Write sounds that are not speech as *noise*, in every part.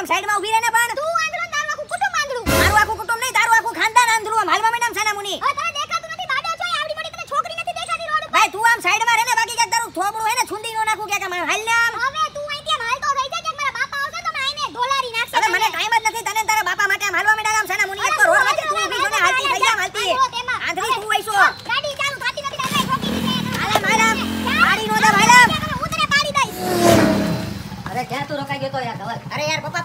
આમ સાઈડમાં ઊભી રહે ને પણ તું આંધળો તારું આખું કુટુંબ આંધળું. મારું આખું કુટુંબ નહીં તારું આખું ખાનદાન આંધળું. આમ હાલવા માંડ્યા સાના મુની તને દેખાતું નથી બાડો છો આવડી મોટી તને છોકરી નથી દેખાતી રોડ ઉપર. ભાઈ તું આમ સાઈડમાં રહે ને બાકી કે તારું થોબડું હે ને છુંદી નો નાખું કે કે મારું હાલ ને આમ. હવે તું અહીંથી આમ હાલતો થઈ જા કે મારા બાપા આવશે તો આઈને ઢોલારી નાખશે હવે મને ટાઈમ જ નથી તને તારા બાપા માટે આમ હાલવા મેડમ આમ સાના મુની એક તો રોડ વચ્ચે તું ઊભી છો ને હાલતી થઈ જા હાલતી. આંધળી તું આઈશો ગાડી ચાલુ થતી નથી એટલે ઠોકી દીધી હાલે મેડમ ગાડી નો દે દઈશ. અરે ક્યાં તું રોકાઈ ગયો તો યાર ધવલ અરે યાર પપ્પા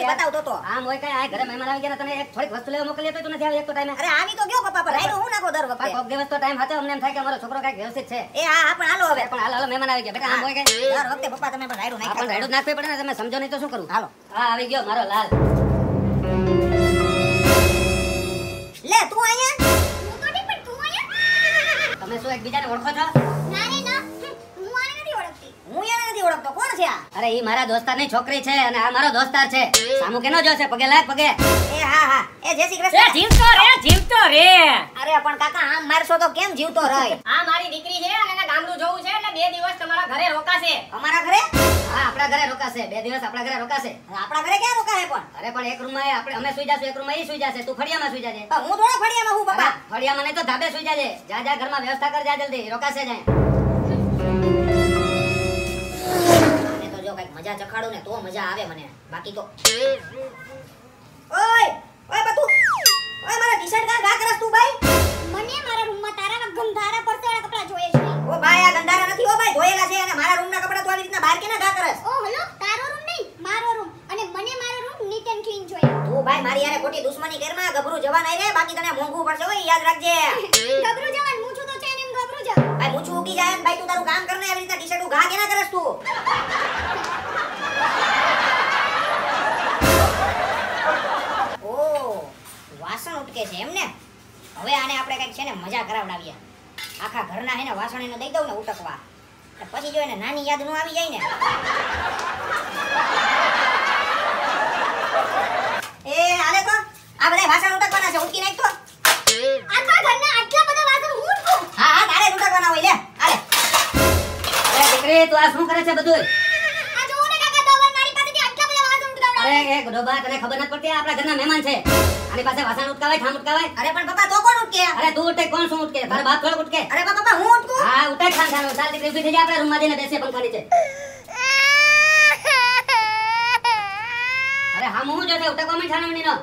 બતાવતો તો. આમ મોય કઈ આ ઘરે મહેમાન આવી ગયા તને એક થોડીક વસ્તુ લેવા મોકલી તો નથી આવી એક તો ટાઈમે. અરે આવી તો ગયો પપ્પા પર રાયડું હું નાખો દર વખતે? કોક દિવસ તો ટાઈમ હતો અમને એમ થાય કે અમારો છોકરો વ્યવસ્થિત છે. એ હા હા પણ હાલો હવે. પણ હાલ હાલો મહેમાન આવી ગયા. બેટા આમ હોય કઈ? દર વખતે પપ્પા તમે પણ રાયડું આ પણ નાખ્યા નાખવી પડે ને તમે સમજો નહીં તો શું કરું? હાલો. હા આવી ગયો મારો લાલ. લે તું અહીંયા? હું તો નહીં પણ તું અહીંયા? તમે શું એકબીજાને ઓળખો છો ના રે ના હમ, હું આને નથી ઓળખતી હું એને નથી ઓળખતો કોણ છે આ અરે ઈ મારા દોસ્તારની છોકરી છે અને આ મારો દોસ્તાર છે. સામુ કેનો જોશે? પગે લાગ પગે. એ હા હા. એ જય શ્રી એ કૃષ્ણ જીવતો રે જીવતો રે. અરે પણ કાકા આમ મારશો તો કેમ જીવતો રહે? આ મારી દીકરી છે અને એને ગામડું જવું છે એટલે બે દિવસ તમારા ઘરે રોકાશે. અમારા ઘરે? હા આપણા ઘરે રોકાશે. બે દિવસ આપણા ઘરે રોકાશે. આપણા ઘરે ક્યાં રોકાય પણ? અરે પણ એક રૂમમાં એ આપણે અમે સુઈ જાશું એક રૂમમાં ઈ સુઈ જશે. તું ફળિયામાં સુઈ જાજે. પણ હું થોડો ફળિયામાં હું અરે, ફળિયામાં નહીં તો ધાબે સુઈ જાજે. જા જા ઘરમાં વ્યવસ્થા કર જા જલ્દી. રોકાશે જાય કંઈક મજા ચખાડો ને તો મજા આવે મને. બાકી તો. ઓય ઓય બતુ ઓય મારા ટી-શર્ટ કા ઘા કરસ તું ભાઈ? મને મારા રૂમમાં તારા ગંધારા પરસેવાળા કપડા જોઈએ છે. ઓ ભાઈ આ ગંધારા નથી ઓ ભાઈ ધોયેલા છે અને મારા રૂમના કપડા તો આવી રીતના બહાર કેના ઘા કરસ? ઓ હલો તારો રૂમ નહીં મારો રૂમ. અને મને મારો રૂમ નીટ એન્ડ ક્લીન જોઈએ. તું ભાઈ મારી યારે ખોટી દુશ્મની કરમાં ગભરું જવાન આઈ રે બાકી તને મોંઘું પડશે ઓય યાદ રાખજે. *laughs* ગભરું જવાન મૂછું તો છે ને ગભરું જવા ભાઈ મૂછું ઉગી જાય ને ભાઈ તું તારું કામ કરને આવી રીતના ટીશર્ટ ઉઘા કેના કરસ તું? વાસણ ઉટકે છે એમ ને હવે આને આપણે કંઈક છે ને મજા કરાવડાવીએ. આખા ઘરના હે ને વાસણ એને દઈ દઉં ને ઉટકવા. પછી જો એને નાની યાદનું આવી જાય ને. એ હાલે તો. આ બધા વાસણ ઉટકવાના છે ઉટકી નાખ તો. આખા ઘરના આટલા બધા વાસણ હું હા હા તારે ઉટકવાના હોય લે હાલે. અરે દીકરી તું આ શું કરે છે બધું આ જોવો ને કાકા તો મારી પાસેથી આટલા બધા વાસણ ઉઠાવડા અરે એ ગડોબા તને ખબર નથી પડતી આપણા ઘરના મહેમાન છે. આની પાસે વાસણ ઉટકાવાય ઠામ ઉટકાવાય? અરે પણ પપ્પા તો કોણ ઉટકે? અરે તું ઉઠે કોણ શું ઉટકે? તારા બાપ થોડો ઉટકે. અરે પપ્પા હું ઉટકું? હા ઉઠે ખાન ખાન ચાલ દીકરી ઊભી થઈ જા આપણે રૂમમાં જઈને બેસીએ પંખા નીચે. અરે હા હું જોતે ઉઠકવા માં છાનવણી નો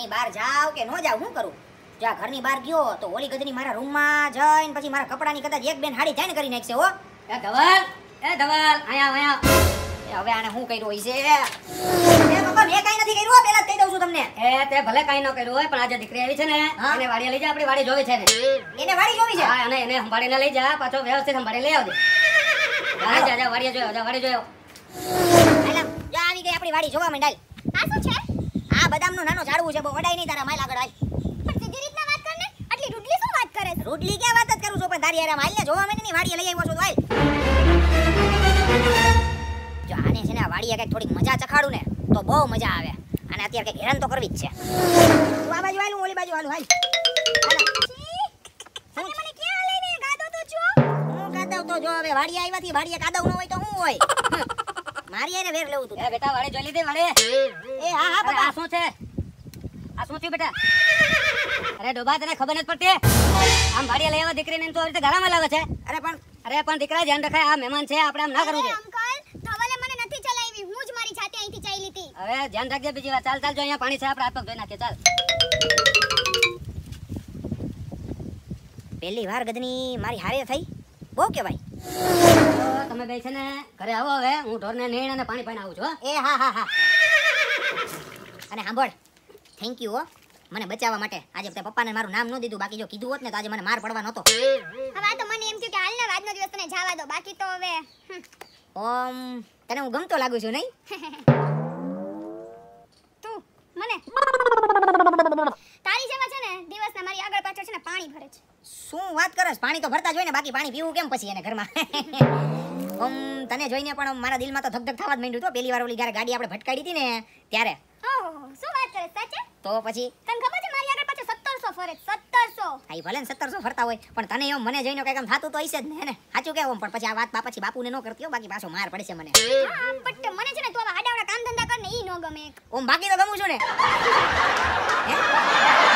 ઘરની બહાર જાવ કે ન જાવ શું કરું? જા ઘરની બહાર ગયો તો ઓલી ગજની મારા રૂમમાં જઈને પછી મારા કપડાની કદાચ એક બેન હાડી જાણ કરી નાખશે હો. એ ધવલ એ ધવલ અહીંયા અહીંયા હવે આને શું કર્યું હોય છે? મેં કાંઈ નથી કર્યું પેલા કહી દઉં છું તમને. એ તે ભલે કઈ ન કર્યું હોય પણ આજે દીકરી આવી છે ને. એને વાડીએ લઈ જા આપણી વાડી જોવી છે ને એને વાડી જોવી છે? હા અને એને સંભાળીને લઈ જા પાછો વ્યવસ્થિત સંભાળી લઈ આવજે. હા જા જા વાડીએ જોયો જા વાડી જોયો. જા આવી ગઈ આપણી વાડી જોવા છે આ બદામનું નાનું ઝાડવું છે બહુ વડાય નહીં તારા માલ આગળ હાલ. પણ સીધી રીતના વાત કરને આટલી રૂડલી શું વાત કરે છે? રૂડલી ક્યાં વાત જ કરું છું પણ તારી હારે ને જોવા મને ની વાડીએ લઈ આવ્યો છું તો હાલ. જો આને છે ને વાડીએ કંઈક થોડીક મજા ચખાડું ને તો બહુ મજા આવે. અને અત્યારે કંઈક હેરાન તો કરવી જ છે. તું આ બાજુ હાલ ઓલી બાજુ હાલું હાલ. હું કાદવ તો જો હવે વાડીએ આવ્યાથી વાડીએ કાદવ ન હોય તો શું હોય. *laughs* મારી એને વેર લેવું તું એ બેટા વાળે જોઈ લીધી વાળે. એ હા હા અરે આ શું છે? આ શું થયું બેટા? અરે ડોબા તને ખબર નથી પડતી? આમ ભાડિયા લઈ આવા દીકરીને તો આવી રીતે ગાળામાં લાવે છે. અરે પણ અરે પણ દીકરા ધ્યાન રખાય આ મહેમાન છે આપણે આમ ના કરવું છે ધવલે મને નથી ચલાવી. હું જ મારી જાતે અહીંથી ચાલી લીધી. હવે ધ્યાન રાખજે બીજી વાર. ચાલ ચાલ જો અહીંયા પાણી છે આપણે હાથ પગ ધોઈ નાખીએ. ચાલ. પહેલી વાર ગદની મારી હારે થઈ. બહુ કેવાય તો તમે બે છે ને ઘરે આવો હવે. હું ઢોરને નીણ અને પાણી પાણી આવું છું હો. એ હા હા હા. અને સાંભળ થેન્ક યુ હો. મને બચાવવા માટે. આજે તે પપ્પાને મારું નામ ન દીધું બાકી જો કીધું હોત ને તો આજે મને માર પડવા નહોતો. હવે આ તો મને એમ થયું કે હાલ ને આજનો દિવસ તને જવા દો બાકી તો હવે હમ. ઓમ તને હું ગમતો લાગુ છું નહીં? *laughs* તું મને. તારી જેવા છે ને દિવસના મારી આગળ પાછળ છે ને પાણી ભરે છે. શું વાત કરસ? પાણી તો ભરતા જ હોય ને બાકી પાણી પીવું કેમ પછી એને ઘરમાં? *laughs* ઓમ તને જોઈને પણ મારા દિલમાં તો ધક થવા જ માંડ્યું તો. પેલી વાર ઓલી જ્યારે ગાડી આપણે ભટકાડી હતી ને ત્યારે. ઓહો શું વાત કરે? સાચે? તો પછી? તને ખબર છે મારી આગળ પાછો 1700 ફરે 1700 આ ભલે ને સત્તરસો ફરતા હોય પણ તને એમ મને જોઈને કઈ કામ થાતું તો હશે જ ને ને? સાચું કેવું પણ પછી આ વાત બા પછી બાપુને ન કરતી હો બાકી પાછો માર પડશે મને. હા બટ મને છે ને તું આવા આડાવડા કામ ધંધા કર ને ઈ નો ગમે ઓમ બાકી તો ગમું છું ને. હે?